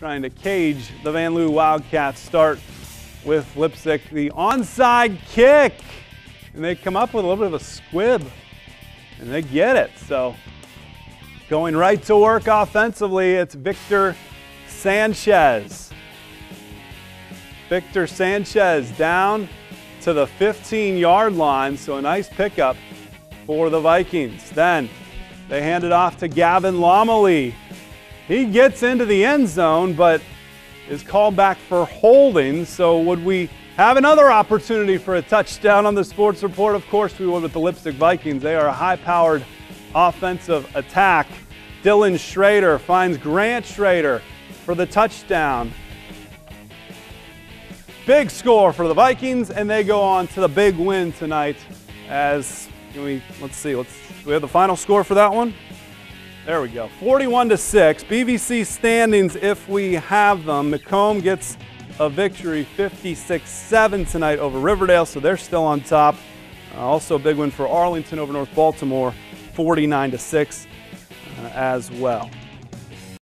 trying to cage the Vanlue Wildcats start with Leipsic. The onside kick. And they come up with a little bit of a squib. And they get it. So going right to work offensively, it's Victor Sanchez. Victor Sanchez down to the 15 yard line. So a nice pickup for the Vikings. Then they hand it off to Gavin Lomely. He gets into the end zone, but is called back for holding. So would we have another opportunity for a touchdown on the sports report? Of course we would with the Leipsic Vikings. They are a high-powered offensive attack. Dylan Schrader finds Grant Schrader for the touchdown. Big score for the Vikings, and they go on to the big win tonight. As we let's see, let's we have the final score for that one. There we go. 41 to 6. BVC standings if we have them. McComb gets a victory 56-7 tonight over Riverdale, so they're still on top. Uh, also a big win for Arlington over North Baltimore, 49 to 6 uh, as well.